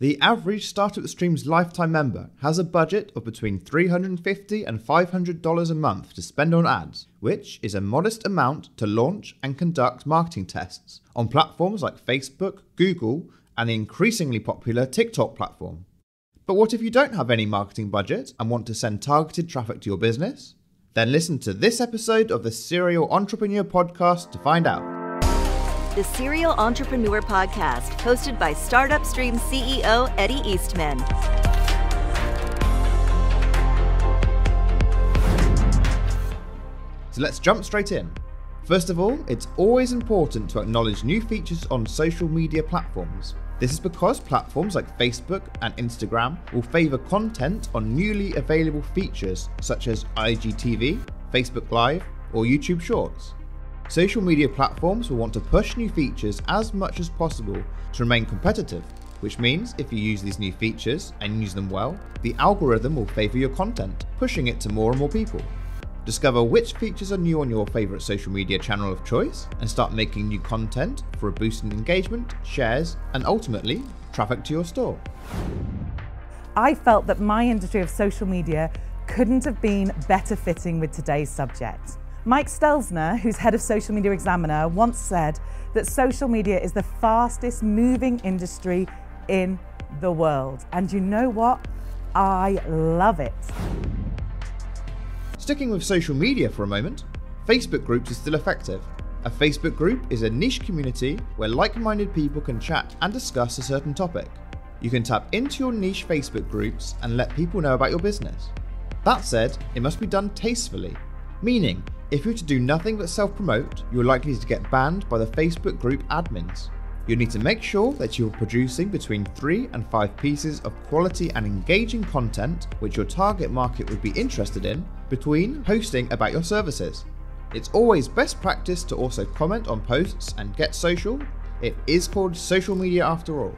The average Startup Streams lifetime member has a budget of between 350 and $500 a month to spend on ads, which is a modest amount to launch and conduct marketing tests on platforms like Facebook, Google, and the increasingly popular TikTok platform. But what if you don't have any marketing budget and want to send targeted traffic to your business? Then listen to this episode of the Serial Entrepreneur Podcast to find out the Serial Entrepreneur Podcast, hosted by Startup Stream CEO Eddie Eastman. So let's jump straight in. First of all, it's always important to acknowledge new features on social media platforms. This is because platforms like Facebook and Instagram will favour content on newly available features such as IGTV, Facebook Live, or YouTube Shorts. Social media platforms will want to push new features as much as possible to remain competitive, which means if you use these new features and use them well, the algorithm will favour your content, pushing it to more and more people. Discover which features are new on your favourite social media channel of choice and start making new content for a boost in engagement, shares, and ultimately, traffic to your store. I felt that my industry of social media couldn't have been better fitting with today's subject. Mike Stelzner, who's head of Social Media Examiner, once said that social media is the fastest moving industry in the world. And you know what? I love it. Sticking with social media for a moment, Facebook groups are still effective. A Facebook group is a niche community where like minded people can chat and discuss a certain topic. You can tap into your niche Facebook groups and let people know about your business. That said, it must be done tastefully, meaning if you're to do nothing but self promote, you're likely to get banned by the Facebook group admins. You'll need to make sure that you are producing between 3 and 5 pieces of quality and engaging content which your target market would be interested in between posting about your services. It's always best practice to also comment on posts and get social. It is called social media after all.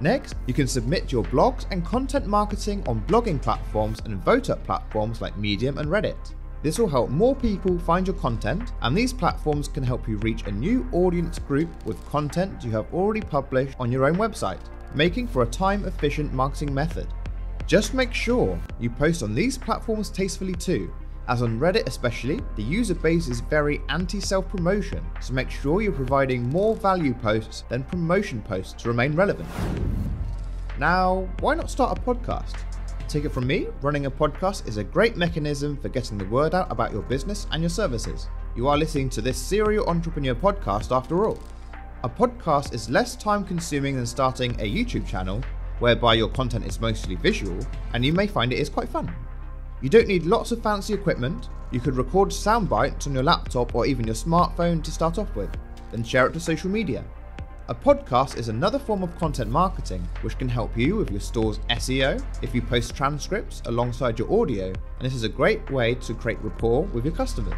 Next, you can submit your blogs and content marketing on blogging platforms and vote up platforms like Medium and Reddit. This will help more people find your content, and these platforms can help you reach a new audience group with content you have already published on your own website, making for a time efficient marketing method. Just make sure you post on these platforms tastefully too, as on Reddit especially, the user base is very anti self promotion, so make sure you're providing more value posts than promotion posts to remain relevant. Now, why not start a podcast? Take it from me, running a podcast is a great mechanism for getting the word out about your business and your services. You are listening to this serial entrepreneur podcast after all. A podcast is less time consuming than starting a YouTube channel, whereby your content is mostly visual, and you may find it is quite fun. You don't need lots of fancy equipment, you could record sound bites on your laptop or even your smartphone to start off with, then share it to social media. A podcast is another form of content marketing which can help you with your store's SEO if you post transcripts alongside your audio, and this is a great way to create rapport with your customers.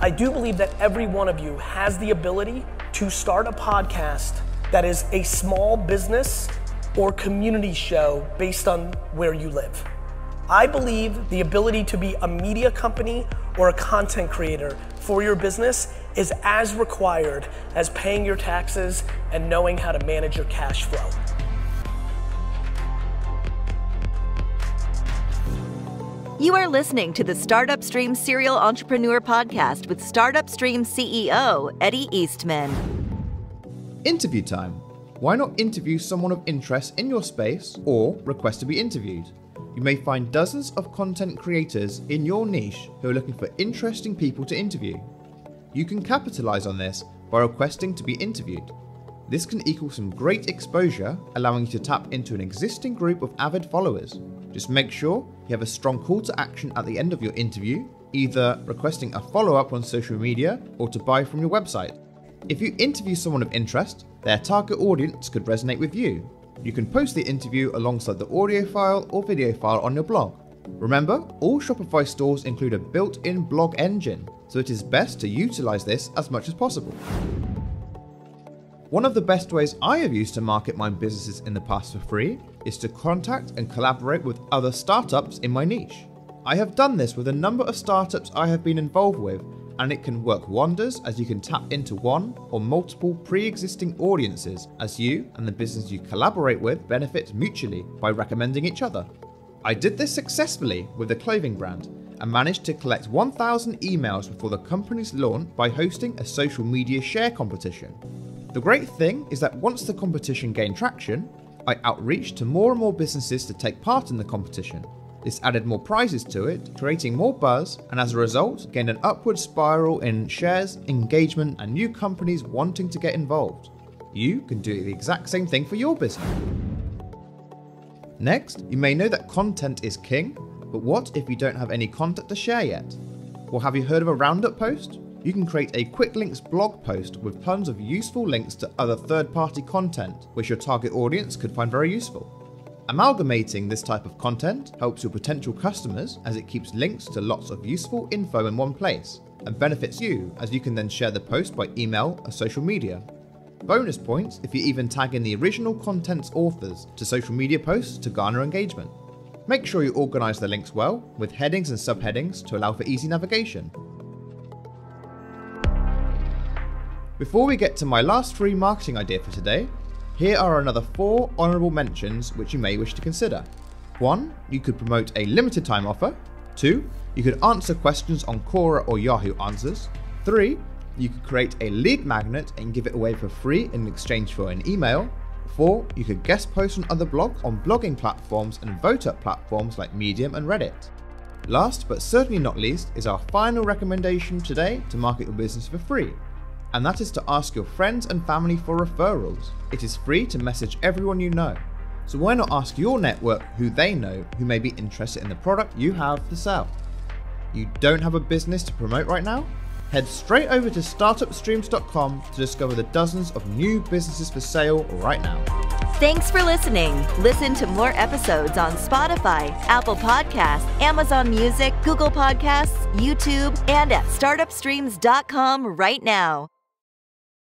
I do believe that every one of you has the ability to start a podcast that is a small business or community show based on where you live. I believe the ability to be a media company or a content creator for your business is as required as paying your taxes and knowing how to manage your cash flow. You are listening to the Startup Stream Serial Entrepreneur Podcast with Startup Stream CEO Eddie Eastman. Interview time. Why not interview someone of interest in your space or request to be interviewed? You may find dozens of content creators in your niche who are looking for interesting people to interview. You can capitalize on this by requesting to be interviewed. This can equal some great exposure, allowing you to tap into an existing group of avid followers. Just make sure you have a strong call to action at the end of your interview, either requesting a follow up on social media or to buy from your website. If you interview someone of interest, their target audience could resonate with you. You can post the interview alongside the audio file or video file on your blog. Remember, all Shopify stores include a built in blog engine, so it is best to utilize this as much as possible. One of the best ways I have used to market my businesses in the past for free is to contact and collaborate with other startups in my niche. I have done this with a number of startups I have been involved with, and it can work wonders as you can tap into one or multiple pre existing audiences as you and the business you collaborate with benefit mutually by recommending each other. I did this successfully with the clothing brand and managed to collect 1,000 emails before the company's launch by hosting a social media share competition. The great thing is that once the competition gained traction, I outreached to more and more businesses to take part in the competition. This added more prizes to it, creating more buzz, and as a result, gained an upward spiral in shares, engagement, and new companies wanting to get involved. You can do the exact same thing for your business. Next, you may know that content is king, but what if you don't have any content to share yet? Well, have you heard of a roundup post? You can create a quick links blog post with tons of useful links to other third party content, which your target audience could find very useful. Amalgamating this type of content helps your potential customers as it keeps links to lots of useful info in one place and benefits you as you can then share the post by email or social media. Bonus points if you even tag in the original content's authors to social media posts to garner engagement. Make sure you organise the links well with headings and subheadings to allow for easy navigation. Before we get to my last free marketing idea for today, here are another four honourable mentions which you may wish to consider. 1. You could promote a limited time offer. 2. You could answer questions on Quora or Yahoo Answers. 3. You could create a lead magnet and give it away for free in exchange for an email. 4. You could guest post on other blogs on blogging platforms and vote up platforms like Medium and Reddit. Last but certainly not least is our final recommendation today to market your business for free and that is to ask your friends and family for referrals. It is free to message everyone you know. So why not ask your network who they know who may be interested in the product you have to sell? You don't have a business to promote right now? Head straight over to startupstreams.com to discover the dozens of new businesses for sale right now. Thanks for listening. Listen to more episodes on Spotify, Apple Podcasts, Amazon Music, Google Podcasts, YouTube, and at startupstreams.com right now.